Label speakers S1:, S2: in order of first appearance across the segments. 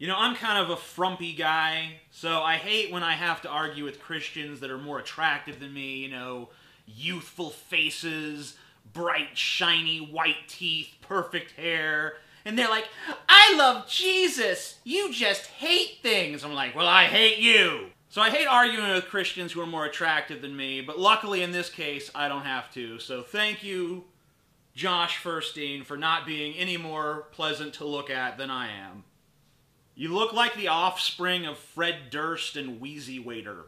S1: You know, I'm kind of a frumpy guy, so I hate when I have to argue with Christians that are more attractive than me, you know, youthful faces, bright, shiny, white teeth, perfect hair. And they're like, I love Jesus. You just hate things. I'm like, well, I hate you. So I hate arguing with Christians who are more attractive than me, but luckily in this case, I don't have to. So thank you, Josh Feuerstein, for not being any more pleasant to look at than I am. You look like the offspring of Fred Durst and Wheezy Waiter.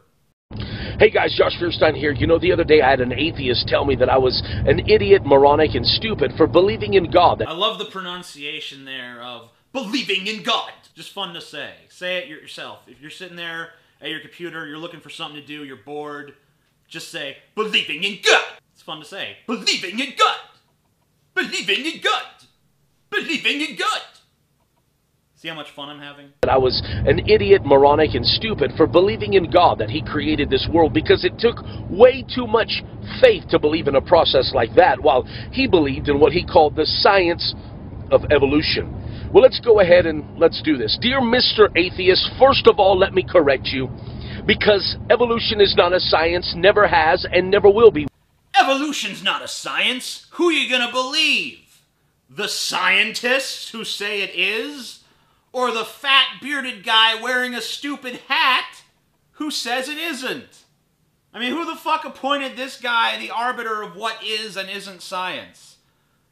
S2: Hey guys, Josh Feuerstein here. You know, the other day I had an atheist tell me that I was an idiot, moronic, and stupid for believing in God.
S1: I love the pronunciation there of believing in God. Just fun to say. Say it yourself. If you're sitting there at your computer, you're looking for something to do, you're bored, just say, believing in God. It's fun to say. Believing in God. Believing in God. Believing in God. See how much fun I'm having?
S2: That I was an idiot, moronic, and stupid for believing in God that He created this world because it took way too much faith to believe in a process like that, while he believed in what he called the science of evolution. Well, let's go ahead and let's do this. Dear Mr. Atheist, first of all, let me correct you because evolution is not a science, never has, and never will be.
S1: Evolution's not a science. Who are you gonna believe? The scientists who say it is? Or the fat bearded guy wearing a stupid hat who says it isn't. I mean, who the fuck appointed this guy the arbiter of what is and isn't science?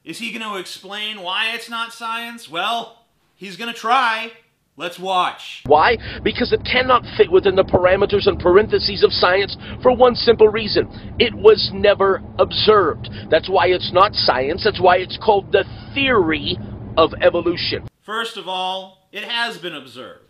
S1: Is he going to explain why it's not science? Well, he's going to try. Let's watch.
S2: Why? Because it cannot fit within the parameters and parentheses of science for one simple reason. It was never observed. That's why it's not science. That's why it's called the theory of evolution.
S1: First of all, it has been observed.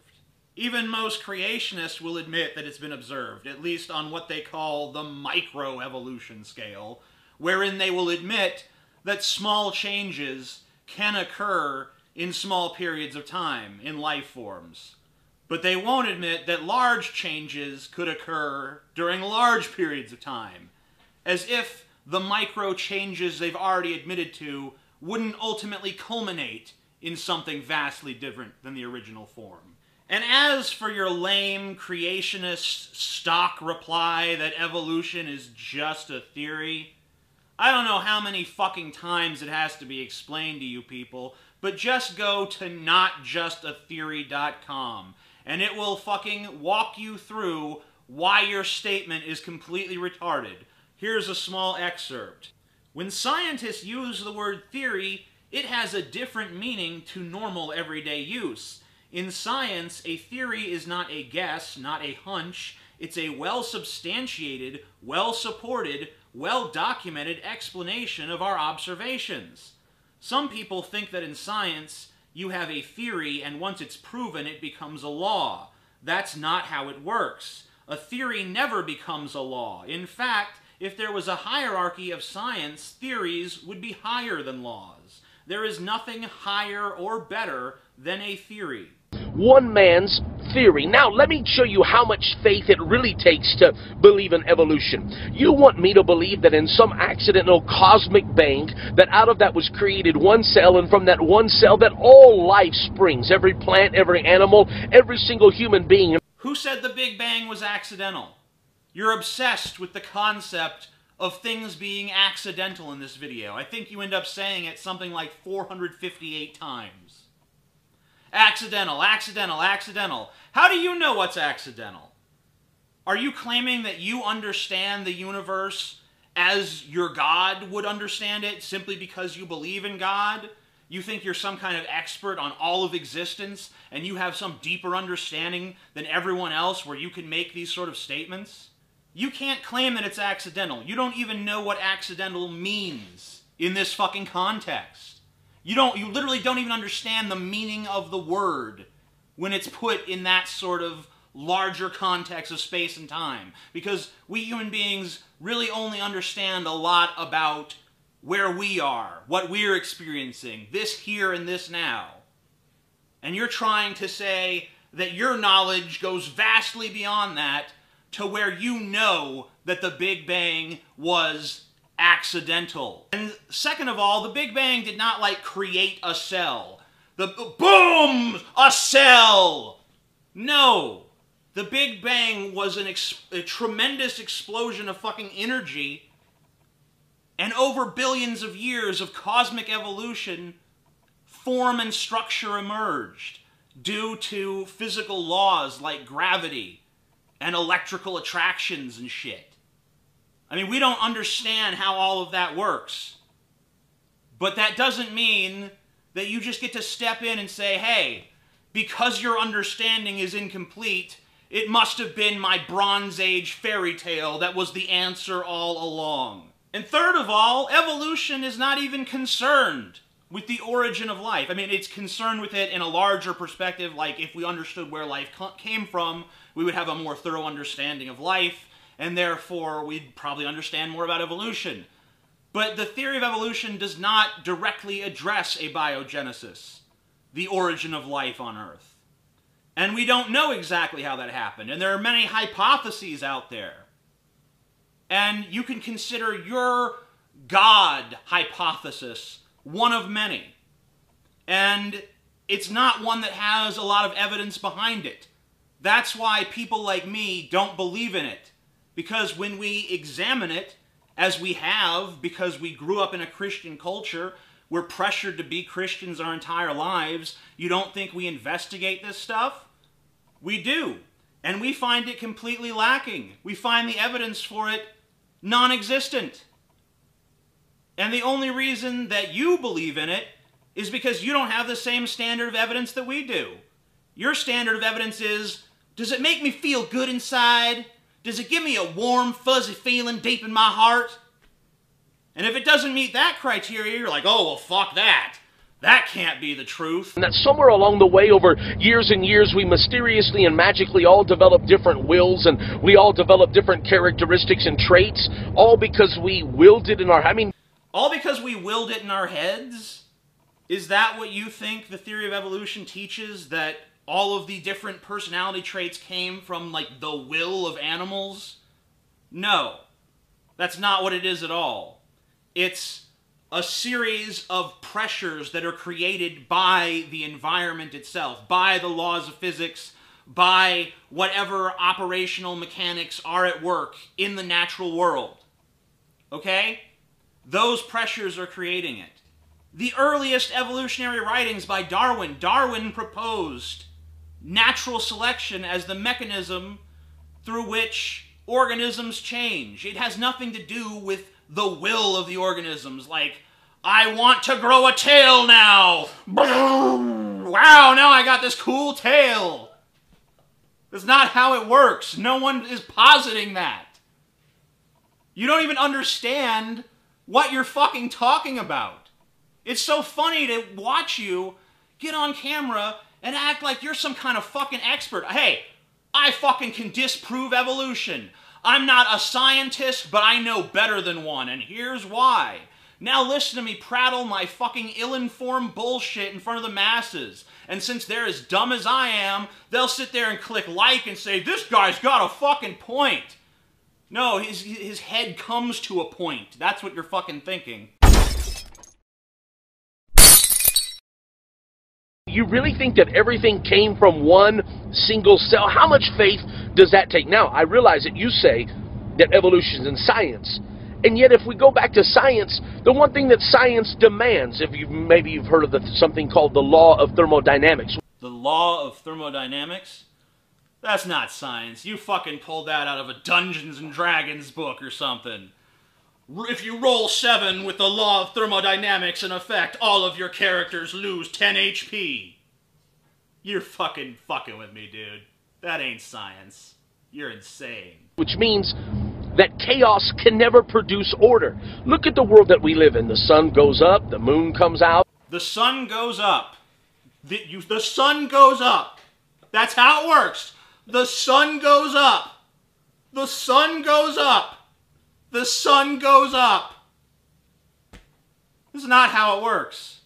S1: Even most creationists will admit that it's been observed, at least on what they call the microevolution scale, wherein they will admit that small changes can occur in small periods of time in life forms. But they won't admit that large changes could occur during large periods of time, as if the micro changes they've already admitted to wouldn't ultimately culminate in something vastly different than the original form. And as for your lame creationist stock reply that evolution is just a theory, I don't know how many fucking times it has to be explained to you people, but just go to notjustatheory.com and it will fucking walk you through why your statement is completely retarded. Here's a small excerpt. When scientists use the word theory, it has a different meaning to normal everyday use. In science, a theory is not a guess, not a hunch. It's a well substantiated, well supported, well documented explanation of our observations. Some people think that in science, you have a theory, and once it's proven, it becomes a law. That's not how it works. A theory never becomes a law. In fact, if there was a hierarchy of science, theories would be higher than laws. There is nothing higher or better than a theory.
S2: One man's theory. Now, let me show you how much faith it really takes to believe in evolution. You want me to believe that in some accidental cosmic bang, that out of that was created one cell, and from that one cell that all life springs, every plant, every animal, every single human being.
S1: Who said the Big Bang was accidental? You're obsessed with the concept of things being accidental in this video. I think you end up saying it something like 458 times. Accidental, accidental, accidental. How do you know what's accidental? Are you claiming that you understand the universe as your God would understand it simply because you believe in God? You think you're some kind of expert on all of existence and you have some deeper understanding than everyone else where you can make these sort of statements? You can't claim that it's accidental. You don't even know what accidental means in this fucking context. You don't you literally don't even understand the meaning of the word when it's put in that sort of larger context of space and time because we human beings really only understand a lot about where we are, what we're experiencing, this here and this now. And you're trying to say that your knowledge goes vastly beyond that to where you know that the Big Bang was accidental. And second of all, the Big Bang did not like create a cell. the boom, a cell. No. The Big Bang was an a tremendous explosion of fucking energy and over billions of years of cosmic evolution, form and structure emerged due to physical laws like gravity and electrical attractions and shit. I mean, we don't understand how all of that works. But that doesn't mean that you just get to step in and say, hey, because your understanding is incomplete, it must have been my Bronze Age fairy tale that was the answer all along. And third of all, evolution is not even concerned with the origin of life. I mean, it's concerned with it in a larger perspective, like if we understood where life came from, we would have a more thorough understanding of life, and therefore we'd probably understand more about evolution. But the theory of evolution does not directly address abiogenesis, the origin of life on Earth. And we don't know exactly how that happened, and there are many hypotheses out there. And you can consider your God hypothesis one of many. And it's not one that has a lot of evidence behind it. That's why people like me don't believe in it. Because when we examine it, as we have, because we grew up in a Christian culture, we're pressured to be Christians our entire lives, you don't think we investigate this stuff? We do. And we find it completely lacking. We find the evidence for it non existent. And the only reason that you believe in it is because you don't have the same standard of evidence that we do. Your standard of evidence is does it make me feel good inside? Does it give me a warm, fuzzy feeling deep in my heart? And if it doesn't meet that criteria, you're like, oh, well, fuck that. That can't be the truth.
S2: And that somewhere along the way, over years and years, we mysteriously and magically all develop different wills and we all develop different characteristics and traits, all because we willed it in our. I mean,
S1: all because we willed it in our heads? Is that what you think the theory of evolution teaches? That all of the different personality traits came from, like, the will of animals? No. That's not what it is at all. It's a series of pressures that are created by the environment itself, by the laws of physics, by whatever operational mechanics are at work in the natural world. Okay? Those pressures are creating it. The earliest evolutionary writings by Darwin, Darwin proposed natural selection as the mechanism through which organisms change. It has nothing to do with the will of the organisms. Like, I want to grow a tail now. Wow, now I got this cool tail. That's not how it works. No one is positing that. You don't even understand what you're fucking talking about. It's so funny to watch you get on camera and act like you're some kind of fucking expert. Hey, I fucking can disprove evolution. I'm not a scientist, but I know better than one, and here's why. Now listen to me prattle my fucking ill-informed bullshit in front of the masses. And since they're as dumb as I am, they'll sit there and click like and say, this guy's got a fucking point. No, his, his head comes to a point. That's what you're fucking thinking.
S2: You really think that everything came from one single cell? How much faith does that take? Now, I realize that you say that evolution is in science. And yet, if we go back to science, the one thing that science demands, if you maybe you've heard of the, something called the law of thermodynamics.
S1: The law of thermodynamics? That's not science. You fucking pulled that out of a Dungeons and Dragons book or something. If you roll 7 with the law of thermodynamics in effect, all of your characters lose 10 HP. You're fucking fucking with me, dude. That ain't science. You're insane.
S2: Which means that chaos can never produce order. Look at the world that we live in. The sun goes up, the moon comes out.
S1: The sun goes up. The, you, the sun goes up. That's how it works. The sun goes up. The sun goes up the sun goes up. This is not how it works.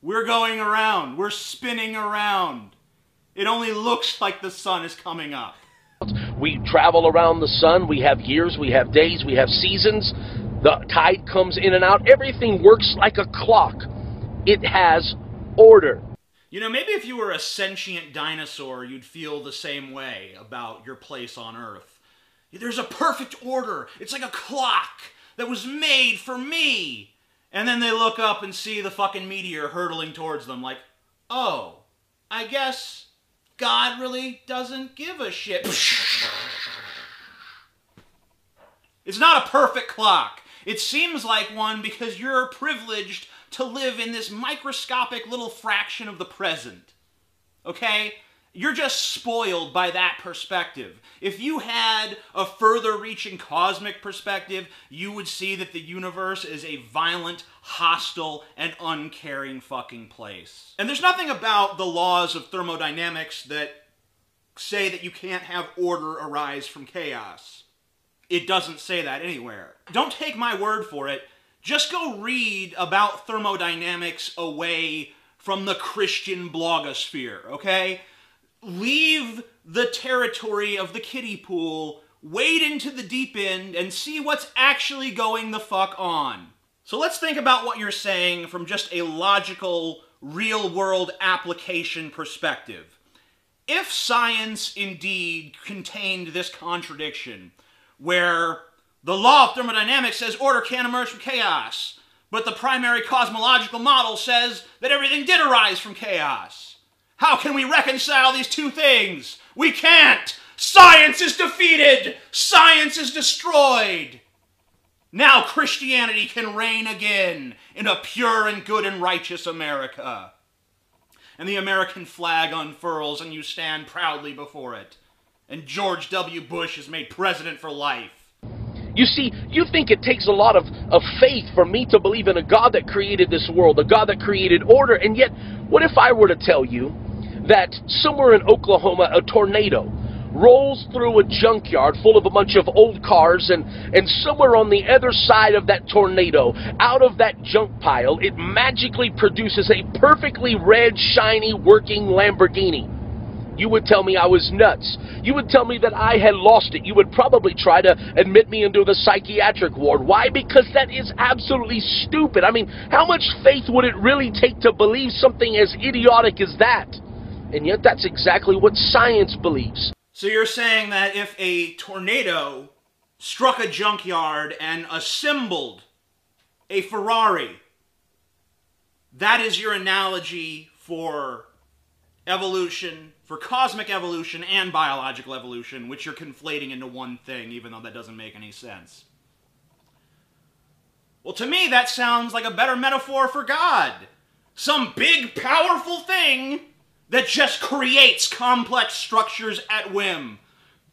S1: We're going around. We're spinning around. It only looks like the sun is coming up.
S2: We travel around the sun. We have years, we have days, we have seasons. The tide comes in and out. Everything works like a clock. It has order.
S1: You know, maybe if you were a sentient dinosaur, you'd feel the same way about your place on Earth. There's a perfect order. It's like a clock that was made for me. And then they look up and see the fucking meteor hurtling towards them, like, oh, I guess God really doesn't give a shit. it's not a perfect clock. It seems like one because you're privileged to live in this microscopic little fraction of the present. Okay? You're just spoiled by that perspective. If you had a further reaching cosmic perspective, you would see that the universe is a violent, hostile, and uncaring fucking place. And there's nothing about the laws of thermodynamics that say that you can't have order arise from chaos. It doesn't say that anywhere. Don't take my word for it. Just go read about thermodynamics away from the Christian blogosphere, okay? Leave the territory of the kiddie pool, wade into the deep end, and see what's actually going the fuck on. So let's think about what you're saying from just a logical, real world application perspective. If science indeed contained this contradiction, where the law of thermodynamics says order can't emerge from chaos, but the primary cosmological model says that everything did arise from chaos. How can we reconcile these two things? We can't! Science is defeated! Science is destroyed! Now Christianity can reign again in a pure and good and righteous America. And the American flag unfurls and you stand proudly before it. And George W. Bush is made president for life.
S2: You see, you think it takes a lot of, of faith for me to believe in a God that created this world, a God that created order, and yet, what if I were to tell you that somewhere in Oklahoma, a tornado rolls through a junkyard full of a bunch of old cars, and, and somewhere on the other side of that tornado, out of that junk pile, it magically produces a perfectly red, shiny, working Lamborghini. You would tell me I was nuts. You would tell me that I had lost it. You would probably try to admit me into the psychiatric ward. Why? Because that is absolutely stupid. I mean, how much faith would it really take to believe something as idiotic as that? And yet that's exactly what science believes.
S1: So you're saying that if a tornado struck a junkyard and assembled a Ferrari, that is your analogy for evolution, for cosmic evolution and biological evolution, which you're conflating into one thing, even though that doesn't make any sense. Well, to me, that sounds like a better metaphor for God. Some big, powerful thing that just creates complex structures at whim.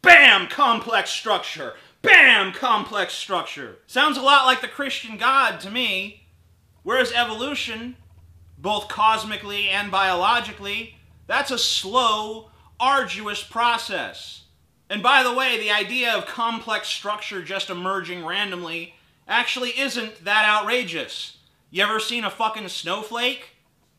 S1: Bam! Complex structure. Bam! Complex structure. Sounds a lot like the Christian God to me. Whereas evolution, both cosmically and biologically, that's a slow, arduous process. And by the way, the idea of complex structure just emerging randomly actually isn't that outrageous. You ever seen a fucking snowflake?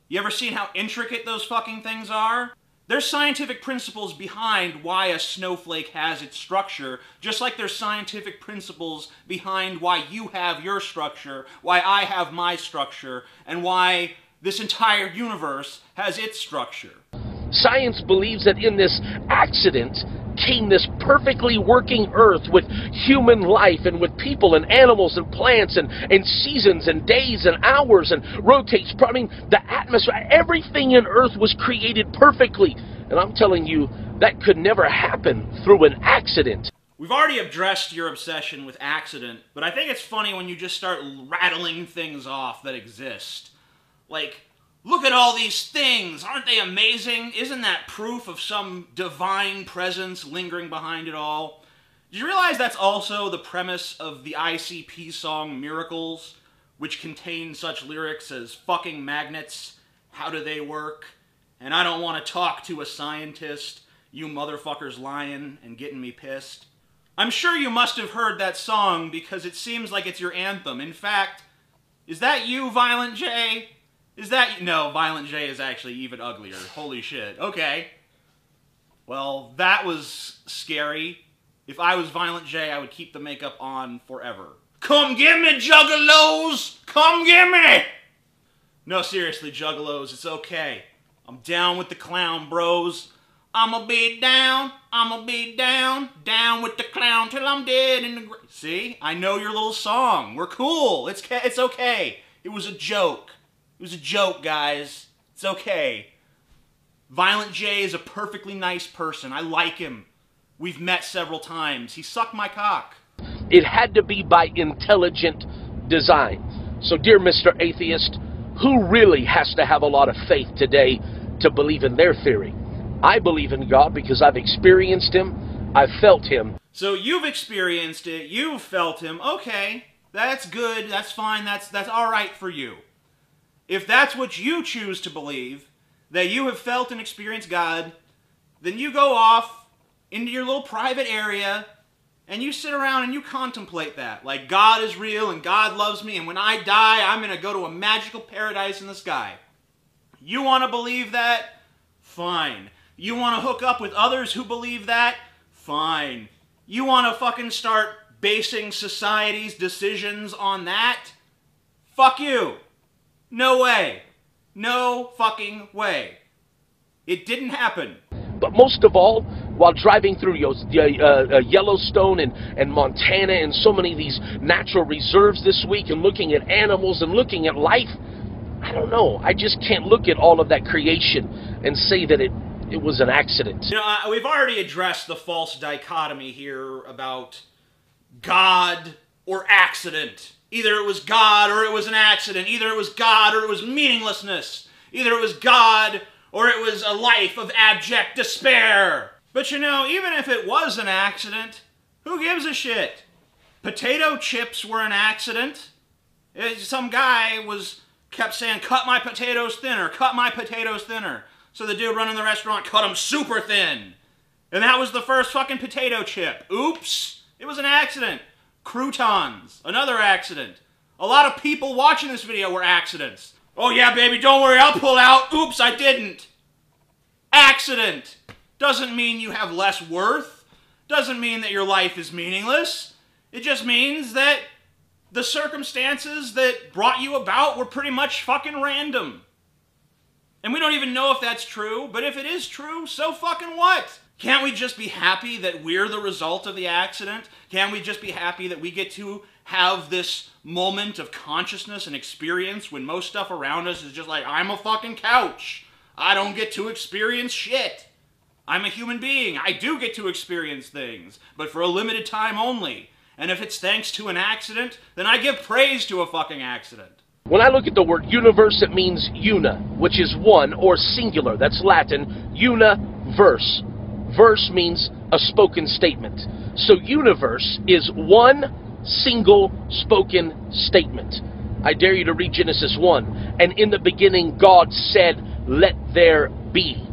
S1: You ever seen how intricate those fucking things are? There's scientific principles behind why a snowflake has its structure, just like there's scientific principles behind why you have your structure, why I have my structure, and why this entire universe has its structure.
S2: Science believes that in this accident came this perfectly working earth with human life and with people and animals and plants and, and seasons and days and hours and rotates. I mean, the atmosphere, everything in earth was created perfectly. And I'm telling you, that could never happen through an accident.
S1: We've already addressed your obsession with accident, but I think it's funny when you just start rattling things off that exist. Like, Look at all these things. Aren't they amazing? Isn't that proof of some divine presence lingering behind it all? Did you realize that's also the premise of the ICP song Miracles, which contains such lyrics as fucking magnets, how do they work, and I don't want to talk to a scientist, you motherfuckers lying and getting me pissed? I'm sure you must have heard that song because it seems like it's your anthem. In fact, is that you, Violent J? Is that no? Violent J is actually even uglier. Holy shit. Okay. Well, that was scary. If I was Violent J, I would keep the makeup on forever. Come get me, juggalos! Come get me! No, seriously, juggalos, it's okay. I'm down with the clown bros. I'ma be down, I'ma be down, down with the clown till I'm dead in the grave. See, I know your little song. We're cool. It's it's okay. It was a joke. It was a joke, guys. It's okay. Violent J is a perfectly nice person. I like him. We've met several times. He sucked my cock.
S2: It had to be by intelligent design. So, dear Mr. Atheist, who really has to have a lot of faith today to believe in their theory? I believe in God because I've experienced Him, I've felt Him.
S1: So you've experienced it, you've felt Him. Okay, that's good, that's fine, that's, that's all right for you. If that's what you choose to believe, that you have felt and experienced God, then you go off into your little private area and you sit around and you contemplate that. Like God is real and God loves me, and when I die, I'm going to go to a magical paradise in the sky. You want to believe that? Fine. You want to hook up with others who believe that? Fine. You want to fucking start basing society's decisions on that? Fuck you. No way. No fucking way. It didn't happen.
S2: But most of all, while driving through uh, uh, Yellowstone and, and Montana and so many of these natural reserves this week and looking at animals and looking at life, I don't know. I just can't look at all of that creation and say that it, it was an accident.
S1: You know, uh, we've already addressed the false dichotomy here about God or accident. Either it was God or it was an accident. Either it was God or it was meaninglessness. Either it was God or it was a life of abject despair. But you know, even if it was an accident, who gives a shit? Potato chips were an accident. Eh, some guy was kept saying, cut my potatoes thinner, cut my potatoes thinner. So the dude running the restaurant cut them super thin. And that was the first fucking potato chip. Oops. It was an accident. Croutons. Another accident. A lot of people watching this video were accidents. Oh yeah, baby, don't worry, I'll pull out. Oops, I didn't. Accident. Doesn't mean you have less worth. Doesn't mean that your life is meaningless. It just means that the circumstances that brought you about were pretty much fucking random. And we don't even know if that's true, but if it is true, so fucking what? Can't we just be happy that we're the result of the accident? Can't we just be happy that we get to have this moment of consciousness and experience when most stuff around us is just like, I'm a fucking couch. I don't get to experience shit. I'm a human being. I do get to experience things, but for a limited time only. And if it's thanks to an accident, then I give praise to a fucking accident.
S2: When I look at the word universe, it means una, which is one or singular. That's Latin. Una, verse. Verse means a spoken statement. So universe is one single spoken statement. I dare you to read Genesis 1. And in the beginning, God said, Let there be.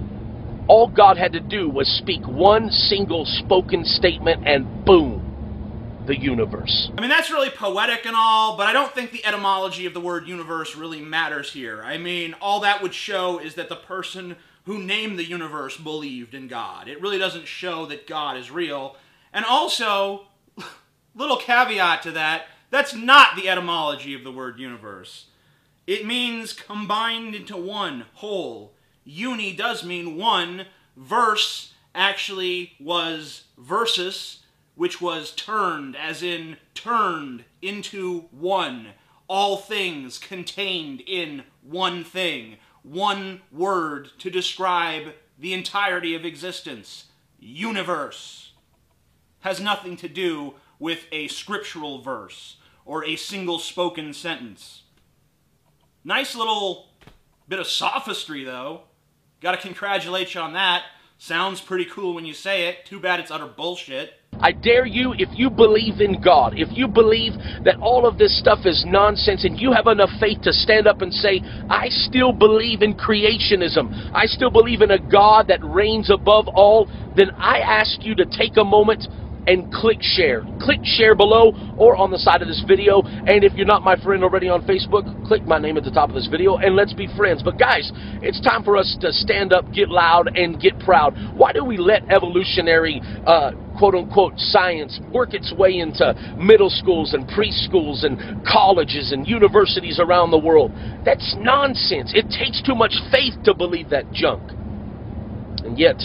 S2: All God had to do was speak one single spoken statement, and boom, the universe.
S1: I mean, that's really poetic and all, but I don't think the etymology of the word universe really matters here. I mean, all that would show is that the person who named the universe believed in God. It really doesn't show that God is real. And also, Little caveat to that, that's not the etymology of the word universe. It means combined into one, whole. Uni does mean one. Verse actually was versus, which was turned, as in turned into one. All things contained in one thing. One word to describe the entirety of existence. Universe. Has nothing to do with a scriptural verse or a single spoken sentence. Nice little bit of sophistry, though. Gotta congratulate you on that. Sounds pretty cool when you say it. Too bad it's utter bullshit.
S2: I dare you, if you believe in God, if you believe that all of this stuff is nonsense and you have enough faith to stand up and say, I still believe in creationism, I still believe in a God that reigns above all, then I ask you to take a moment and click share. Click share below or on the side of this video. And if you're not my friend already on Facebook, click my name at the top of this video and let's be friends. But guys, it's time for us to stand up, get loud, and get proud. Why do we let evolutionary uh, quote unquote science work its way into middle schools and preschools and colleges and universities around the world. That's nonsense. It takes too much faith to believe that junk. And yet,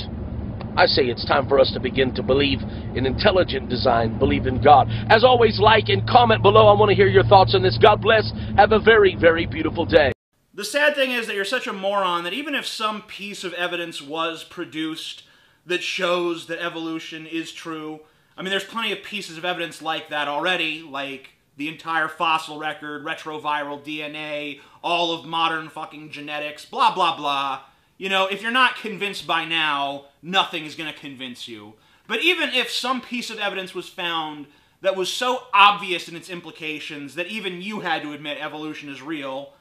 S2: I say it's time for us to begin to believe in intelligent design, believe in God. As always, like and comment below. I want to hear your thoughts on this. God bless. Have a very, very beautiful day.
S1: The sad thing is that you're such a moron that even if some piece of evidence was produced that shows that evolution is true, I mean, there's plenty of pieces of evidence like that already, like the entire fossil record, retroviral DNA, all of modern fucking genetics, blah, blah, blah. You know, if you're not convinced by now, nothing is going to convince you. But even if some piece of evidence was found that was so obvious in its implications that even you had to admit evolution is real,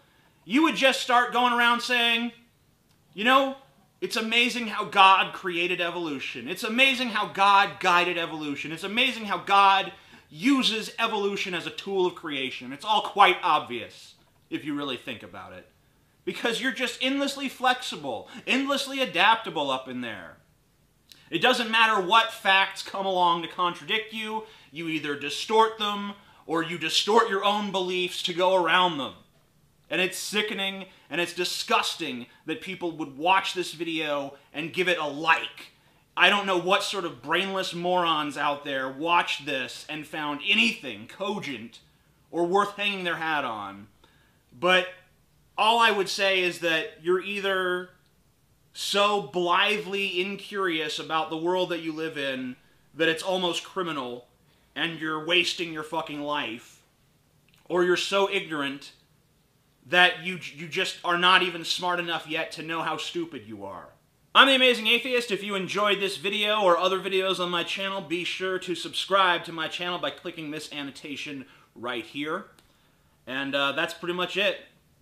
S1: you would just start going around saying, you know, it's amazing how God created evolution. It's amazing how God guided evolution. It's amazing how God uses evolution as a tool of creation. It's all quite obvious if you really think about it because you're just endlessly flexible, endlessly adaptable up in there. It doesn't matter what facts come along to contradict you, you either distort them or you distort your own beliefs to go around them. And it's sickening and it's disgusting that people would watch this video and give it a like. I don't know what sort of brainless morons out there watched this and found anything cogent or worth hanging their hat on. But all I would say is that you're either so blithely incurious about the world that you live in that it's almost criminal and you're wasting your fucking life, or you're so ignorant that you, you just are not even smart enough yet to know how stupid you are. I'm The Amazing Atheist. If you enjoyed this video or other videos on my channel, be sure to subscribe to my channel by clicking this annotation right here. And uh, that's pretty much it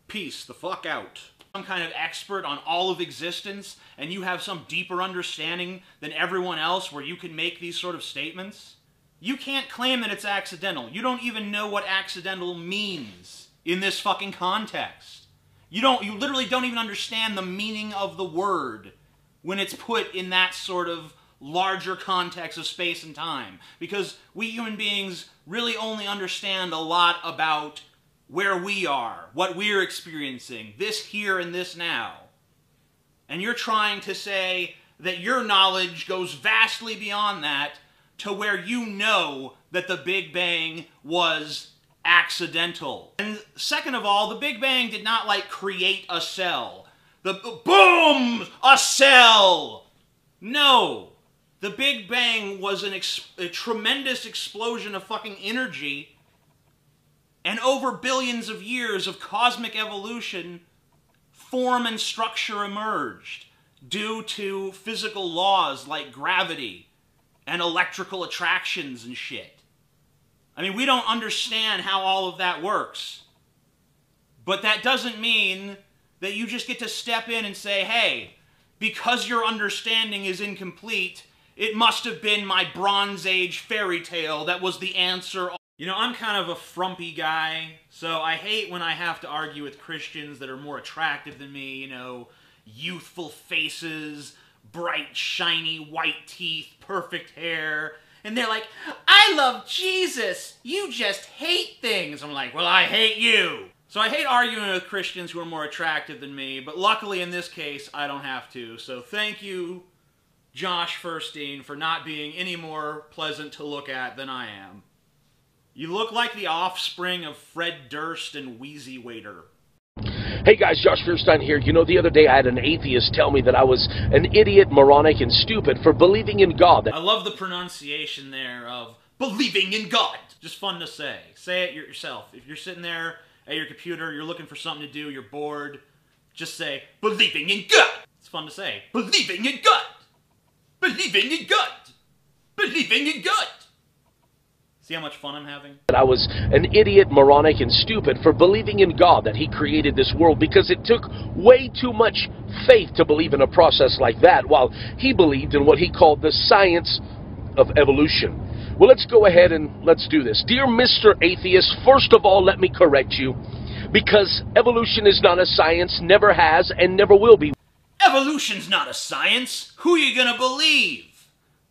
S1: peace the fuck out. Some kind of expert on all of existence and you have some deeper understanding than everyone else where you can make these sort of statements? You can't claim that it's accidental. You don't even know what accidental means in this fucking context. You don't you literally don't even understand the meaning of the word when it's put in that sort of larger context of space and time because we human beings really only understand a lot about where we are, what we're experiencing, this here and this now. And you're trying to say that your knowledge goes vastly beyond that to where you know that the Big Bang was accidental. And second of all, the Big Bang did not like create a cell. The boom, a cell. No. The Big Bang was an a tremendous explosion of fucking energy and over billions of years of cosmic evolution, form and structure emerged due to physical laws like gravity and electrical attractions and shit. I mean, we don't understand how all of that works. But that doesn't mean that you just get to step in and say, hey, because your understanding is incomplete, it must have been my Bronze Age fairy tale that was the answer you know, I'm kind of a frumpy guy, so I hate when I have to argue with Christians that are more attractive than me, you know, youthful faces, bright, shiny, white teeth, perfect hair. And they're like, I love Jesus. You just hate things. I'm like, well, I hate you. So I hate arguing with Christians who are more attractive than me, but luckily in this case, I don't have to. So thank you, Josh Feuerstein, for not being any more pleasant to look at than I am. You look like the offspring of Fred Durst and Wheezy Waiter.
S2: Hey guys, Josh Feuerstein here. You know, the other day I had an atheist tell me that I was an idiot, moronic, and stupid for believing in God.
S1: I love the pronunciation there of believing in God. Just fun to say. Say it yourself. If you're sitting there at your computer, you're looking for something to do, you're bored, just say, believing in God. It's fun to say. Believing in God. Believing in God. Believing in God. See how much fun I'm having?
S2: That I was an idiot, moronic, and stupid for believing in God that He created this world because it took way too much faith to believe in a process like that, while He believed in what He called the science of evolution. Well, let's go ahead and let's do this. Dear Mr. Atheist, first of all, let me correct you because evolution is not a science, never has, and never will be.
S1: Evolution's not a science. Who are you going to believe?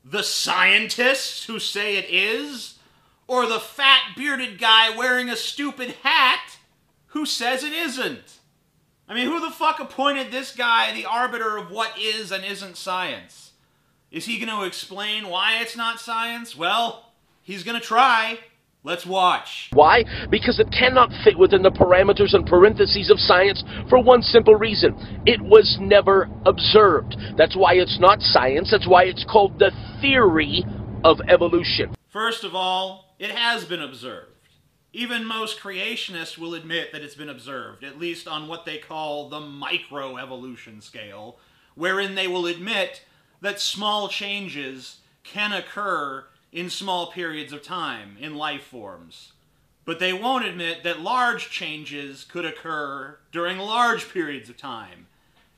S1: The scientists who say it is? Or the fat bearded guy wearing a stupid hat who says it isn't? I mean, who the fuck appointed this guy the arbiter of what is and isn't science? Is he going to explain why it's not science? Well, he's going to try. Let's watch.
S2: Why? Because it cannot fit within the parameters and parentheses of science for one simple reason. It was never observed. That's why it's not science. That's why it's called the theory of evolution.
S1: First of all, it has been observed. Even most creationists will admit that it's been observed, at least on what they call the microevolution scale, wherein they will admit that small changes can occur in small periods of time in life forms. But they won't admit that large changes could occur during large periods of time,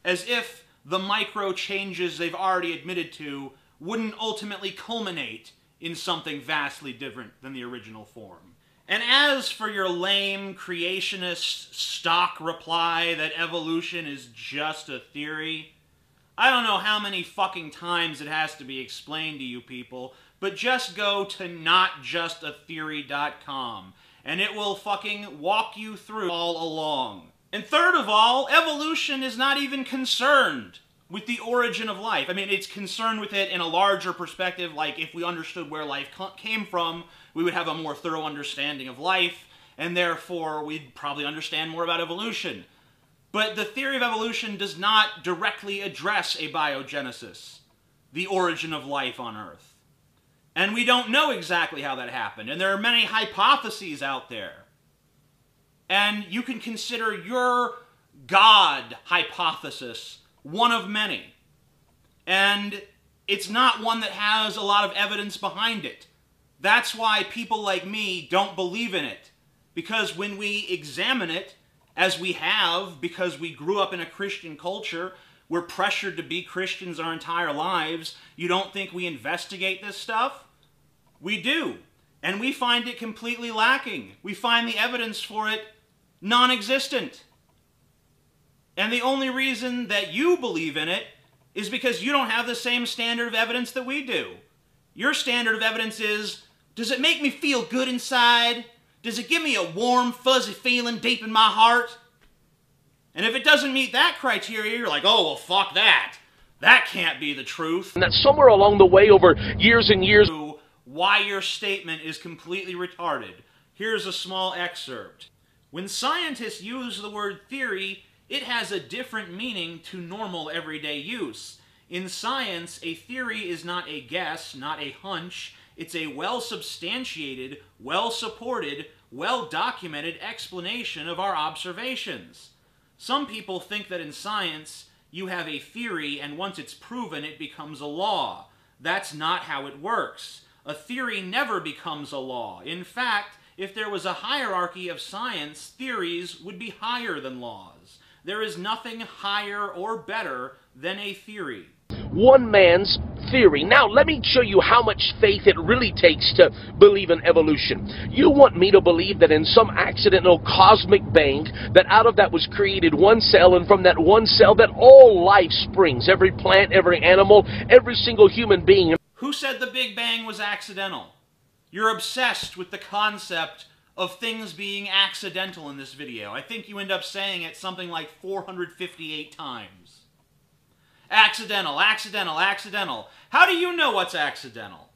S1: as if the micro changes they've already admitted to wouldn't ultimately culminate in something vastly different than the original form. And as for your lame creationist stock reply that evolution is just a theory, I don't know how many fucking times it has to be explained to you people, but just go to notjustatheory.com and it will fucking walk you through all along. And third of all, evolution is not even concerned with the origin of life. I mean, it's concerned with it in a larger perspective, like if we understood where life came from, we would have a more thorough understanding of life, and therefore we'd probably understand more about evolution. But the theory of evolution does not directly address abiogenesis, the origin of life on Earth. And we don't know exactly how that happened, and there are many hypotheses out there. And you can consider your God hypothesis one of many. And it's not one that has a lot of evidence behind it. That's why people like me don't believe in it. Because when we examine it, as we have, because we grew up in a Christian culture, we're pressured to be Christians our entire lives. You don't think we investigate this stuff? We do. And we find it completely lacking. We find the evidence for it non existent. And the only reason that you believe in it is because you don't have the same standard of evidence that we do. Your standard of evidence is does it make me feel good inside? Does it give me a warm, fuzzy feeling deep in my heart? And if it doesn't meet that criteria, you're like, oh, well, fuck that. That can't be the truth.
S2: And that somewhere along the way, over years and years,
S1: why your statement is completely retarded. Here's a small excerpt. When scientists use the word theory, it has a different meaning to normal everyday use. In science, a theory is not a guess, not a hunch. It's a well substantiated, well supported, well documented explanation of our observations. Some people think that in science, you have a theory, and once it's proven, it becomes a law. That's not how it works. A theory never becomes a law. In fact, if there was a hierarchy of science, theories would be higher than laws. There is nothing higher or better than a theory.
S2: One man's theory. Now, let me show you how much faith it really takes to believe in evolution. You want me to believe that in some accidental cosmic bang, that out of that was created one cell, and from that one cell that all life springs, every plant, every animal, every single human being.
S1: Who said the Big Bang was accidental? You're obsessed with the concept of things being accidental in this video. I think you end up saying it something like 458 times. Accidental, accidental, accidental. How do you know what's accidental?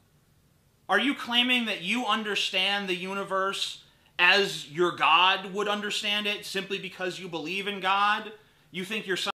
S1: Are you claiming that you understand the universe as your God would understand it simply because you believe in God? You think you're